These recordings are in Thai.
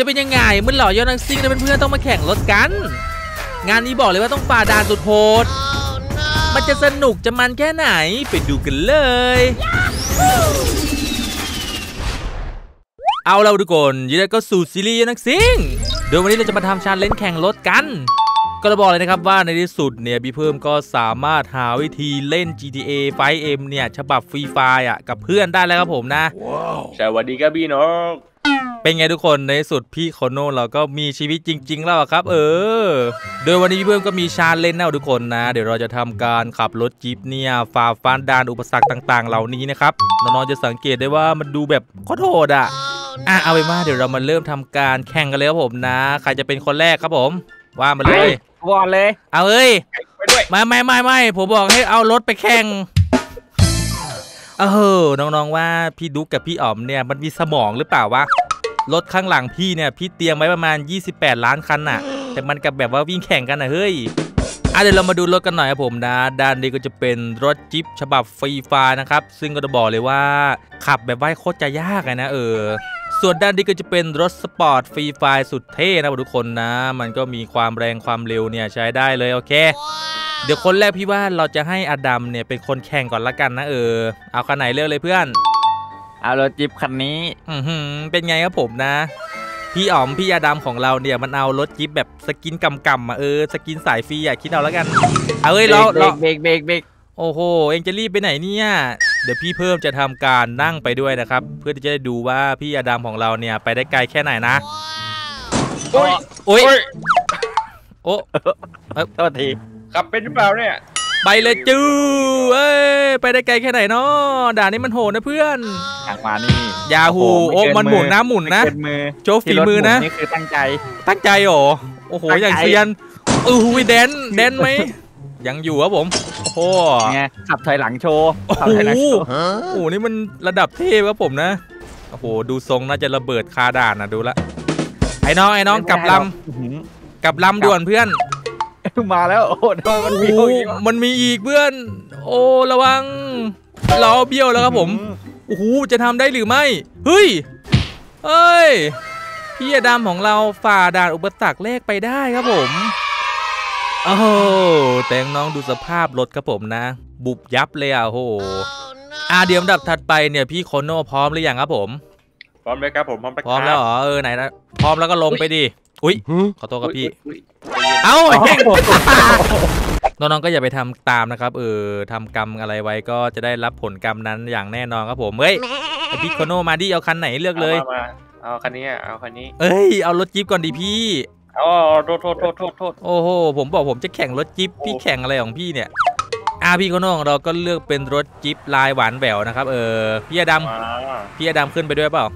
จะเป็นยังไงเมื่อเหล่ายอดนักซิ่งและเพื่อนๆต้องมาแข่งรถกัน งานนี้บอกเลยว่าต้องฝ่าด่านสุดโหด มันจะสนุกจะมันแค่ไหนไปดูกันเลย เอาเราทุกคนยินดีต้อนรับเข้าสู่ซีรีส์ยอดนักซิ่งโดยวันนี้เราจะมาทำ challenge แข่งรถกันก็จะบอกเลยนะครับว่าในที่สุดเนี่ยพี่เพิ่มก็สามารถหาวิธีเล่น GTA 5M เนี่ย ฉบับ Free Fire อะกับเพื่อนได้แล้วครับผมนะสวัสดีครับพี่น้อง เป็นไงทุกคนในที่สุดพี่โคโน่เราก็มีชีวิตจริง ๆ แล้วอะครับ เออ โดยวันนี้พี่เพิ่มก็มีชาเลนจ์นะทุกคนนะ เดี๋ยวเราจะทำการขับรถจี๊ปเนี่ยฝ่าฟันด่านอุปสรรคต่าง ๆ เหล่านี้นะครับน้องๆจะสังเกตได้ว่ามันดูแบบโคตรโหดอะอะเอาไปนว่าเดี๋ยวเรามาเริ่มทำการแข่งกันเลยครับผมนะ ใครจะเป็นคนแรกครับผม ว่ามาเลยวอนเลย เอาเอ้ยไปด้วยไม่ไม่ไม่ไม่ผมบอกให้เอารถไปแข่งเออน้องๆว่าพี่ดุ๊กกับพี่อ๋อมเนี่ยมันมีสมองหรือเปล่าวะ รถข้างหลังพี่เนี่ยพี่เตรียมไว้ประมาณ 28 ล้านคันน่ะ แต่มันกับแบบว่าวิ่งแข่งกันนะเฮ้ยอะเดี๋ยวเรามาดูรถกันหน่อยครับผมนะ ด้านนี้ก็จะเป็นรถจี๊ปฉบับ Free Fire นะครับ ซึ่งก็จะบอกเลยว่าขับแบบว่าโคตรจะยากเลยนะเออส่วนด้านนี้ก็จะเป็นรถสปอร์ต Free Fire สุดเท่นะทุกคนนะ มันก็มีความแรงความเร็วเนี่ยใช้ได้เลยโอเค เดี๋ยวคนแรกพี่ว่าเราจะให้อดัมเนี่ยเป็นคนแข่งก่อนละกันนะเออ เอาคันไหนเลือกเลยเพื่อน เอารถจิ๊บคันนี้ อือหือเป็นไงครับผมนะ พี่อ๋อมพี่อดัมของเราเนี่ยมันเอารถจิ๊บแบบ skin กำกำๆอะเออ skin สายฟรีอะคิดเอาแล้วกัน เอาเอ้ยเราเบรกเราเบรกเบรกเบรกโอ้โหเองจะรีบไปไหนเนี่ยเดี๋ยวพี่เพิ่มจะทำการนั่งไปด้วยนะครับ เพื่อที่จะได้ดูว่าพี่อดัมของเราเนี่ยไปได้ไกลแค่ไหนนะโอ้ยโอ้ยโอ้ยโอ้โทษทีขับเป็นหรือเปล่าเนี่ย ไปเลยจูเอ้ยไปได้ไกลแค่ไหนเนาะด่านนี้มันโหดนะเพื่อนทางมานี่ยาฮูโอ้มันหมุนนะหมุนนะไเกิมือโชว์ฝีมือนะที่รถหนี่คือตั้งใจตั้งใจเหรอโอ้โหตั้งใจอย่างเซียนเออหุยแดนแดนไหมยังอยู่ครับผมโอ้โหไงขับถอยหลังโชว์โอ้ขับโหถอยหลังโชว์โอ้โหนี่มันระดับเทพครับผมนะโอ้โหดูทรงน่าจะระเบิดคาด่านนะดูละไอ้น้องไอ้น้องกลับลอื้อหือำกลับลำด่วนเพื่อน มาแล้วโอ้โหทำไมมันโอ้มีโหอย่างงี้วะมันมีอีกเพื่อน โอ้ระวังล้อเบี้ยวแล้วครับผมโอ้โหจะทำได้หรือไม่เฮ้ยเฮ้ยพี่อดำของเราฝ่าด่านอุปสรรคแรกไปได้ครับผมโอ้โหแต่น้องดูสภาพรถครับผมนะ บุบยับเลยอะโอ้โหอ่าเดี๋ยวลำดับถัดไปเนี่ยพี่โคโน่พร้อมหรือยังครับผม พร้อมเลยครับผมพร้อมไปพร้อมแล้วเหรอเออไหนนะพร้อมแล้วก็ลงไปดิอุ้ยขอโทษครับพี่อุ๊ย เอ้าไอ้เก่งน้องๆก็อย่าไปทำตามนะครับเออทำกรรมอะไรไว้ก็จะได้รับผลกรรมนั้นอย่างแน่นอนครับผมเฮ้ยไอพี่โคโน่มาดิเอาคันไหนเลือกเลยอามามาเอาคันนี้เอาคันนี้ เอ้ยเอารถจี๊ปก่อนดิพี่อ๋อโทษโทษโทษโทษโทษโอ้โหผมบอกผมจะแข่งรถจิ๊บพี่แข่งอะไรของพี่เนี่ยอ่าพี่โคโน่ของเราก็เลือกเป็นรถจิ๊บลายหวานแหววนะครับ เออพี่อดัมมาพี่อดัมขึ้นไปด้วยเปล่า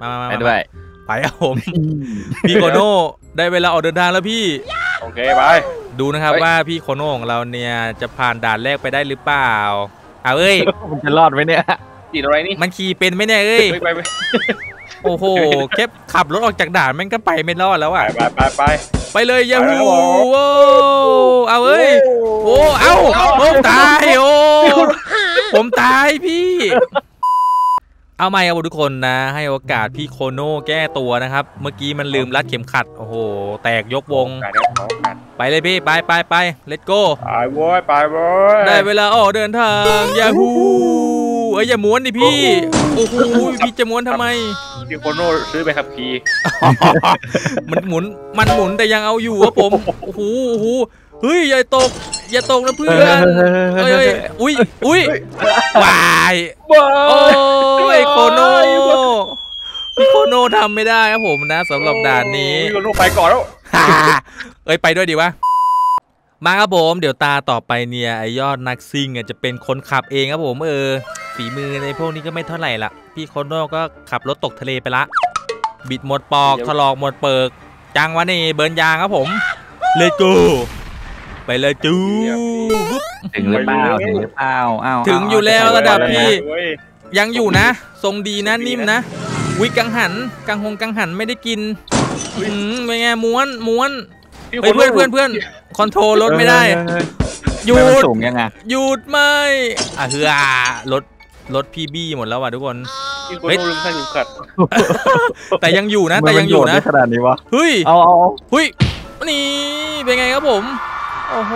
มามามาไปด้วยไปครับผมพี่โคโน่ได้เวลาออกเดินทางแล้วพี่ โอเคไป ดูนะครับเฮ้ยว่าพี่โคโน่ของเราเนี่ยจะผ่านด่านแรกไปได้หรือเปล่า เอาเอ้ยผมจะรอดไหมเนี่ยติดอะไรนี่ มันขี่เป็นไหมเนี่ยเอ้ยไปไปไปโอ้โหแค่ขับรถออกจากด่านมันก็ไปไม่รอดแล้วไปอะ ไปไปไปไปเลยยาฮูไปแล้วโว้เอาเอ้ย โอ้ เอ้าโอ้ตาย โอ้ ผมตายพี่ เอาใหม่ครับทุกคนนะ ให้โอกาสพี่โคโน่แก้ตัวนะครับ เมื่อกี้มันลืมรัดเข็มขัด โอ้โห แตกยกวงกัดครับเอากัดไปเลยพี่ ไปไปไป let's go ไปโว้ยไปโว้ยได้เวลาออกเดินทางยาฮูเอ้ยอย่าม้วนดิพี่ โอ้โหพี่จะม้วนทำไม พี่โคโน่ซื้อไปขับขี่มันหมุนมันหมุนแต่ยังเอาอยู่ครับผม โอ้โหโอ้โหเฮ้ยอย่าตก อย่าตกนะเพื่อนเฮ้ยอุ้ยอุ้ยวายโอ้ยโคโนพี่โคโนทำไม่ได้ครับผมนะสำหรับด่านนี้พี่โคโนไปก่อนแล้วเอ้ยไปด้วยดีวะมาครับผม เดี๋ยวตาต่อไปเนี่ยไอยอดนักซิ่งอะจะเป็นคนขับเองครับผมเออฝีมือในพวกนี้ก็ไม่เท่าไหร่ละพี่โคโนก็ขับรถตกทะเลไปละ บิดหมดปอกถลอกหมดเปิกจังวะนี่เบิร์นยางครับผมเลโก้ ไปเลยจูปุ๊บถึงหรือเปล่าถึงหรือเปล่าอ้าวถึงอยู่แล้วระดับพี่เว้ยยังอยู่นะ ทรงดีนะนิ่มนะวิกังหันกังหงกังหันไม่ได้กินอืมเป็นไงม้วนม้วนพี่เฮ้ยโคเพื่อนโเพื่อนเพื่อนคอนโทรลรถไม่ได้เออหยุทำไมมันดสูงยังไงหยุดไม่อะเฮือรถรถพี่บี้หมดแล้วว่ะทุกคนพี่โคโน่ลืมใส่เข็มขัดแต่ยังอยู่นะ แต่ยังอยู่นะมัโดดได้ขนาดนี้วะเฮ้ยเอาเอาเอาเฮ้ยนี่เป็นไงครับผม โอ้โห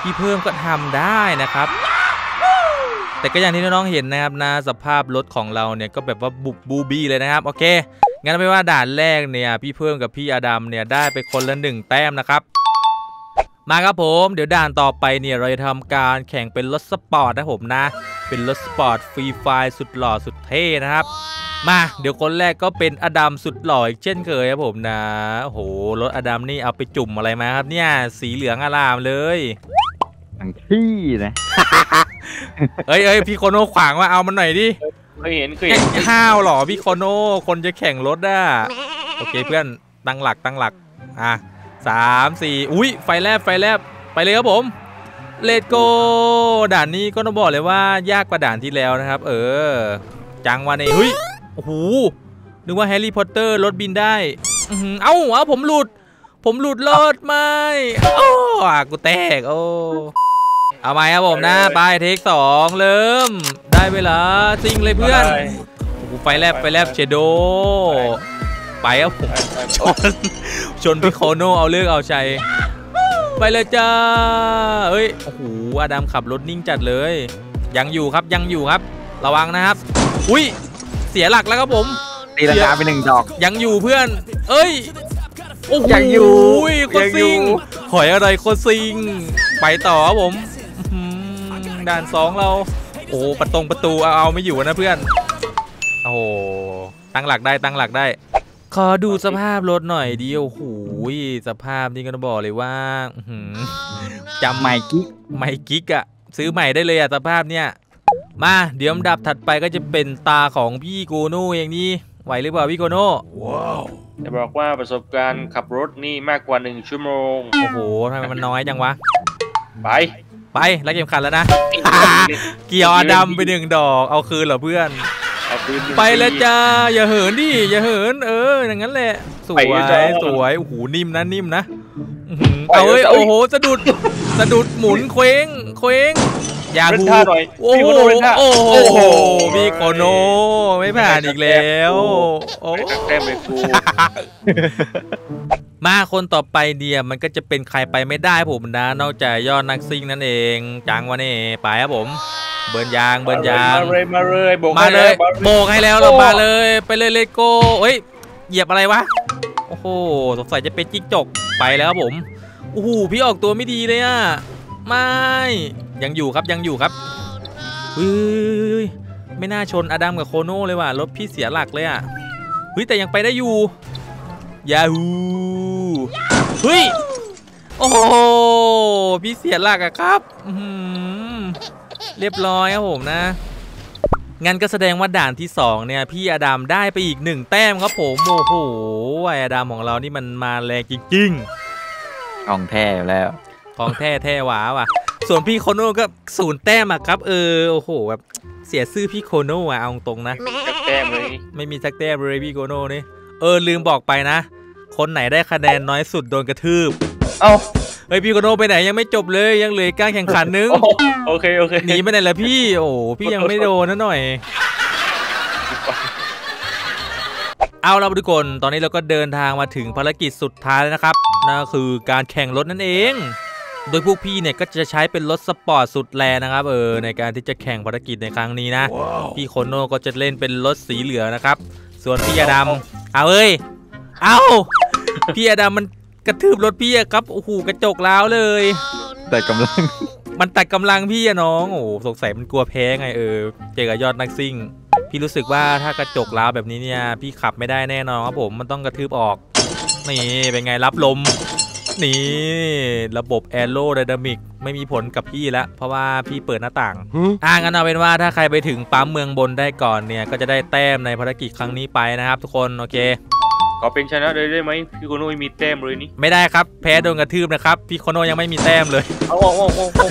พี่เพิ่มก็ทำได้นะครับ แต่ก็อย่างที่น้องๆเห็นนะครับนะสภาพรถของเราเนี่ยก็แบบว่าบุบบูบี้เลยนะครับ โอเค งั้นไม่ว่าด่านแรกเนี่ย พี่เพิ่มกับพี่อดัมเนี่ยได้ไปคนละหนึ่งแต้มนะครับ มาครับผม เดี๋ยวด่านต่อไปเนี่ยเราจะทำการแข่งเป็นรถสปอร์ตนะผมนะ เป็นรถสปอร์ต Free Fire สุดหล่อสุดเท่นะครับ มาเดี๋ยวคนแรกก็เป็นอดัมสุดหล่ออีกเช่นเคยครับผมนะโอ้โหรถอดัมนี่เอาไปจุ่มอะไรมาครับเนี่ย สีเหลืองอร่ามเลยหนังที่นะเอ้ยเอ้ยพี่โคโน่ขวางว่าเอามันหน่อยดิเคยเห็นเคยเห็นห้าวเหรอพี่โคโน่คนจะแข่งรถอะโอเคเพื่อนตั้งหลักตั้งหลักอะสามสี่อุ้ยไฟแลบไฟแลบไปเลยครับผม let's go ด่านนี้ก็ต้องบอกเลยว่ายากกว่าด่านที่แล้วนะครับ เออจังวันนี้เฮ้ย โอ้โหนึกว่าแฮร์รี่พอตเตอร์รถบินได้อื้อหือเอ้าเอ้าผมหลุด ผมหลุดรอดไหมโอ้อะกูแตกโอ้เอาไหมครับผมนะไป take สองเริ่ม ได้เวลาจริงเลยเพื่อนไปโอ้โหไฟแลบไฟแลบเชโด ไปครับผมไปชนชนพี่โคโนเอาเลือกเอาชัยไปเลยจ้าเอ้ยโอ้โหอดัมขับรถนิ่งจัดเลย ยังอยู่ครับยังอยู่ครับ ระวังนะครับ อุ้ย เสียหลักแล้วครับผมตีลังกาไปหนึ่งดอก ยังอยู่เพื่อน เอ้ยโอ้โหยังอยู่โคตรยังอยู่ซิงหอยอะไรโคตรซิง ไปต่อครับผมอื้อหือด่านสองเรา โอ้โหประตงประตูเอาเอาไม่อยู่นะเพื่อน โอ้โหตั้งหลักได้ตั้งหลักได้ ขอดูสภาพรถหน่อยดิโอ้โหสภาพนี่ก็ต้องบอกเลยว่าอื้อหือจำใหม่กิ๊กไม่กิ๊กอะซื้อใหม่ได้เลยอะสภาพเนี่ย มาเดี๋ยวลำดับถัดไปก็จะเป็นตาของพี่โกโน่เองนี่ไหวหรือเปล่าพี่โกโน่จะบอกว่าประสบการณ์ขับรถนี่มากกว่าหนึ่งชั่วโมง โอ้โหทำไมมันน้อยจังวะ ไป ไปแล้วเกมขันแล้วนะเกี่ยวอดัมไปหนึ่งดอก เอาคืนเหรอเพื่อนเอาปืนหนึ่งไปแล้วทีจ้า อย่าเหินดิ อย่าเหิน เออ อย่างนั้นแหละ สวไปยเลยจ้าสวย โอ้โห นิ่มนะ นิ่มนะอื้อหือไปเอาเลยเอ้ยจ้าโอ้โห สะดุด สะดุดหมุนเคว้ง เคว้งอ ย่าเล่นหูท่าหน่อยโอ้พี่โหโคโน่เล่นท่าโอ้โหโอ้โหพี่โคโนไม่ผ่านอีกแล้วโอ้ไปสักแต้มเลยกูมาคนต่อไปเดียมันก็จะเป็นใครไปไม่ได้ผมนะ นอกจากยอดนักซิ่งนั่นเองจังวะนี่ไปครับผม เบิร์นยางเบิร์นยางมาเลยมาเลยโบกมาให้เลยแวโบกให้แล้วเรามาเลยไปเลยเลโก้เฮ้ยเหยียบอะไรวะโอ้โหสงสัยจะเป็นจิ๊กจกไปแล้วครับผมโอ้โหพี่ออกตัวไม่ดีเลยอะ ไม่ ยังอยู่ครับยังอยู่ครับเฮ้ยไม่น่าชนอดัมกับโคโน่เลยว่ะรถพี่เสียหลักเลยอะเฮ้ยแต่ยังไปได้อยู่ยาฮูเฮ้ยโอ้โหพี่เสียหลักอะครับเรียบร้อยครับผมนะงั้นก็แสดงว่าด่านที่ 2 เนี่ย พี่อดัมได้ไปอีกหนึ่งแต้มครับผมโอ้โหไออดัมของเรานี่มันมาแรงจริงของแท้แล้ว ของแท้แท้หวาว่ะ ส่วนพี่โคโน่ก็ศูนย์แต้มอะครับ เออโอ้โหแบบเสียซื่อพี่โคโน่อะเอาตรงๆนะสักแต้มเลยไม่มีสักแต้มเลยพี่โคโน่นี่เออลืมบอกไปนะ คนไหนได้คะแนนน้อยสุดโดนกระทืบ เอ้าเฮ้ยพี่โคโน่ไปไหนยังไม่จบเลยยังเหลืออกการแข่งขันนึงโอ้โอเคโอเคหนีไปไหนละพี่โอ้โหพี่ยังไม่โดนนะหน่อยเอาละทุกคนตอนนี้เราก็เดินทางมาถึงภารกิจสุดท้ายแล้วนะครับนั่นก็คือการแข่งรถนั่นเอง โดยพวกพี่เนี่ยก็จะใช้เป็นรถสปอร์ตสุดแรงนะครับเออในการที่จะแข่งภารกิจในครั้งนี้นะพี่โคโน่ก็จะเล่นเป็นรถสีเหลืองนะครับ ส่วนพี่อดัมเอาเอ้ยเอาพี่อดัมมันกระทืบรถพี่อะครับโอ้โหกระจกล้าวเลย แต่กำลัง มันตัดกำลังพี่อะน้องโอ้โหสงสัยมันกลัวแพ้ไงเออเจอกับยอดนักซิ่ง พี่รู้สึกว่าถ้ากระจกล้าวแบบนี้เนี่ย พี่ขับไม่ได้แน่นอนครับผมมันต้องกระทืบออกนี่เป็นไงรับลม นี่ระบบ aerodynamic ไม่มีผลกับพี่แล้วเพราะว่าพี่เปิดหน้าต่างอ่างั้นเอาเป็นว่าถ้าใครไปถึงปั๊มเมืองบนได้ก่อนเนี่ย ก็จะได้แต้มในภารกิจครั้งนี้ไปนะครับ ทุกคนโอเคขอเป็นชนะเลยได้ไหมพี่โคโน่ไม่มีแต้มเลยนี่ไม่ได้ครับแพ้โดนกระทืบนะครับพี่โคโนยังไม่มีแต้มเลยเอาเอาเอาเอาเอา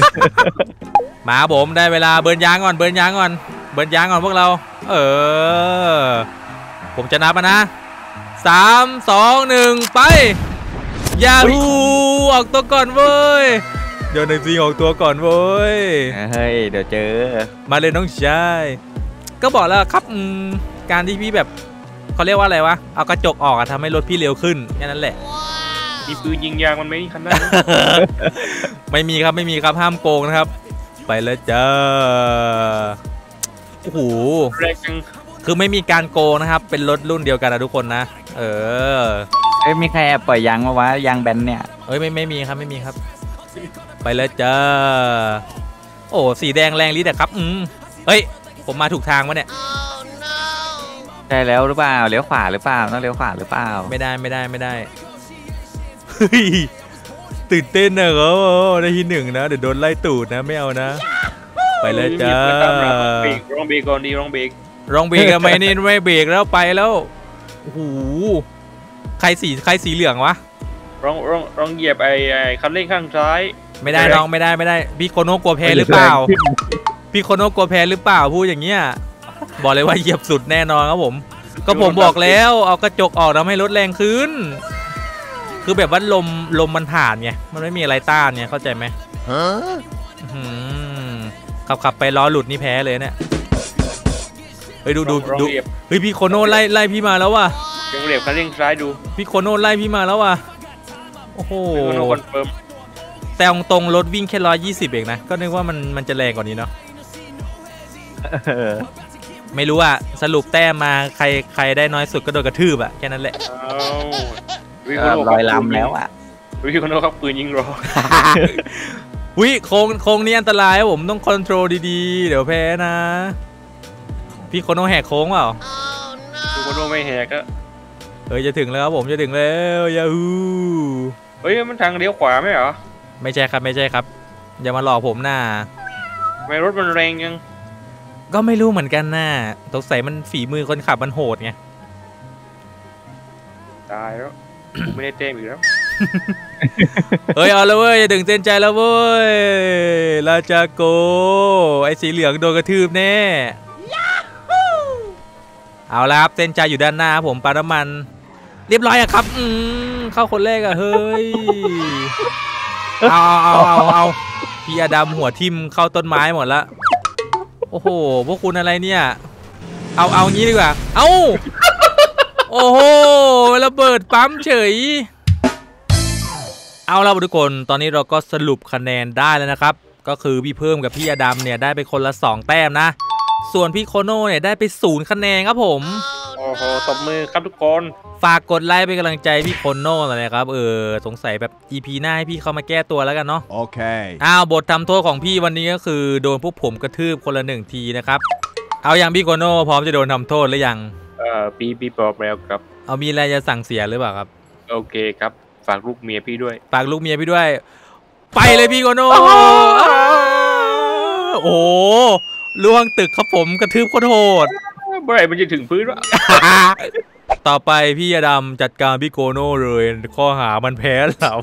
มาครับผมได้เวลา burn ยางก่อน burn ยางก่อน burn ยางก่อนพวกเรา เออ ผมจะนับมานะสามสองหนึ่งไป ยาฮูออกตัวก่อนเว้ยเดี๋ยวหนึ่งซีออกตัวก่อนเว้ยเฮ้ยเดี๋ยวเจอ มาเลยน้องชายก็บอกแล้วครับอืมการที่พี่แบบเขาเรียกว่าอะไรวะเอากระจกออกอะทำให้รถพี่เร็วขึ้นแค่นั้นแหละมีปืนยิงยางมันไหมคันนั้นไม่มีครับไม่มีครับห้ามโกงนะครับ ไปแล้วจ้าโอ้โหแรงจังคือไม่มีการโกงนะครับ เป็นรถรุ่นเดียวกันนะทุกคนนะ เออ เอ้ยมีใครแอบปล่อยยางมาวะยางแบนเนี่ย เอ้ยไม่ไม่มีครับไม่มีครับ ไปแล้วจ้าโอ้สีแดงแรงลิ้นอะครับอืมเฮ้ย ผมมาถูกทางวะเนี่ย ใช่แล้วหรือเปล่าเลี้ยวขวาหรือเปล่าต้องเลี้ยวขวาหรือเปล่าไม่ได้ไม่ได้ไม่ได้เฮ้ยตื่นเต้นนะครับได้ที่หนึ่งนะเดี๋ยวโดนไล่ตูดนะไม่เอานะ ไปแล้วจ้ามีปืนตามหลังเบรกร้องเบรกก่อนดีร้องเบรกรองเบรกทำไมนี่ไม่เบรกแล้วไปแล้วโอ้โห ใครสีใครสีเหลืองวะร้องร้องร้องเหยียบไอ้ไอ้คันเร่งข้างซ้าย ไม่ได้แรงน้องไม่ได้ไม่ได้ พี่โคโน่กลัวแพ้หรือเปล่า พี่โคโน่กลัวแพ้หรือเปล่าพูดอย่างเงี้ยบอกเลยว่าเหยียบสุดแน่นอนครับผม ก็ผมบอกแล้วเอากระจกออกทำให้รถแรงขึ้น คือแบบว่าลมลมมันผ่านไงมันไม่มีอะไรต้านไงเข้าใจไหมอื้อหือขับขับไปล้อหลุดนี่แพ้เลยเนี่ยเฮ้ยดูดูลองดูเหยียบเฮ้ยพี่โคโน่ไล่ไล่พี่มาแล้วว่ะ ลองเหยียบคันเร่งซ้ายดูพี่โคโน่ไล่พี่มาแล้วว่ะโอ้โห no confirm แต่ตรงๆรถวิ่งแค่ร้อยยี่สิบเองนะ ก็นึกว่ามันมันจะแรงกว่านี้เนาะเออไม่รู้อะสรุปแต้มมาใครใครได้น้อยสุดก็โดนกระทืบอะแค่นั้นแหละอ้าววิเออลอยลำแล้วอะวิคโนครับปืนยิงรอวิโค้งโค้งนี้อันตรายครับผมต้องคอนโทรลดีๆ เดี๋ยวแพ้นะ พี่โคโนแหกโค้งเปล่าวิคโนไม่แหกอะ เฮ้ยจะถึงแล้วครับผมจะถึงแล้วยาฮูเฮ้ยมันทางเลี้ยวขวาไหมเหรอไม่ใช่ครับไม่ใช่ครับ อย่ามาหลอกผมนะทำไมรถมันแรงยังก็ไม่รู้เหมือนกันนะสงสัยมันฝีมือคนขับมันโหดไงตายแล้วกูไม่ได้เต้มอีกแล้วเฮ้ยเอาแล้วเว้ยจะถึงเส้นใจแล้วเว้ยลาจาโก ไอ้สีเหลืองโดนกระทืบแน่เอาละครับเส้นใจอยู่ด้านหน้าครับผมปาน้ำมัน เรียบร้อยอะครับ อืมเข้าคนแรกอะเฮ้ยเอาเอาเอาเอาเอาพี่อดัมหัวทิ่มเข้าต้นไม้หมดละ โอ้โห พวกคุณอะไรเนี่ย เอาเอางี้ดีกว่า เอาโอ้โห ระเบิดปั๊มเฉย เอาละทุกคน ตอนนี้เราก็สรุปคะแนนได้แล้วนะครับ ก็คือพี่เพิ่มกับพี่อดัมเนี่ยได้ไปคนละ 2 แต้มนะ ส่วนพี่โคโน่เนี่ยได้ไปศูนย์คะแนนครับผม โอ้โหตบมือครับทุกคน ฝากกดไลค์เป็นกำลังใจพี่โคโน่หน่อยนะครับ เออ สงสัยแบบ EP หน้าให้พี่เข้ามาแก้ตัวแล้วกันเนาะ Okay. อ้าว บททำโทษของพี่วันนี้ก็คือโดนพวกผมกระทืบคนละหนึ่งทีนะครับ เอาอย่างพี่โคโน่พร้อมจะโดนทำโทษหรือยัง เอ่อปีปีบอกแล้วครับ เอามีอะไรจะสั่งเสียหรือเปล่าครับ โอเคครับ ฝากลูกเมียพี่ด้วย ฝากลูกเมียพี่ด้วย ไปเลยพี่โคโน่โอ้โหล่วงตึกครับผมกระทืบโคตรโหด เมื่อไหร่มันจะถึงพื้นวะต่อไปพี่อดำจัดการพี่โกโน่เลย ข้อหามันแพ้เรา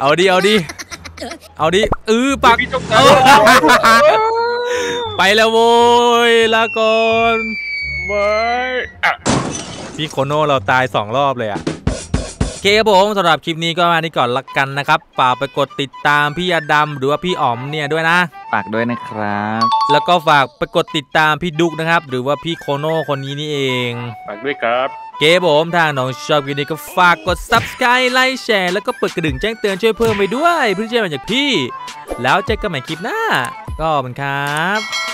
เอาดิเอาดิเอาดิเออปักพี่ต้องเออไปแล้วโว้ยลาก่อนไม่อะพี่โคโน่เราตายสองรอบเลยอะโอ เคครับผมสำหรับคลิปนี้ก็มานี่ก่อนละกันนะครับฝากไปกดติดตามพี่อดำหรือว่าพี่อ๋อมเนี่ยด้วยนะฝากด้วยนะครับ แล้วก็ฝากไปกดติดตามพี่ดุกนะครับ หรือว่าพี่โคโน่คนนี้นี่เองฝากด้วยครับเกมผมทางน้องชอบคลิปนี้ก็ฝากกด subscribe ไลค์แชร์แล้วก็เปิดกระดิ่งแจ้งเตือนช่วยเพิ่มไปด้วย เพื่อจะมาจากพี่ แล้วเจอกันใหม่คลิปหน้าก็ขอบคุณครับ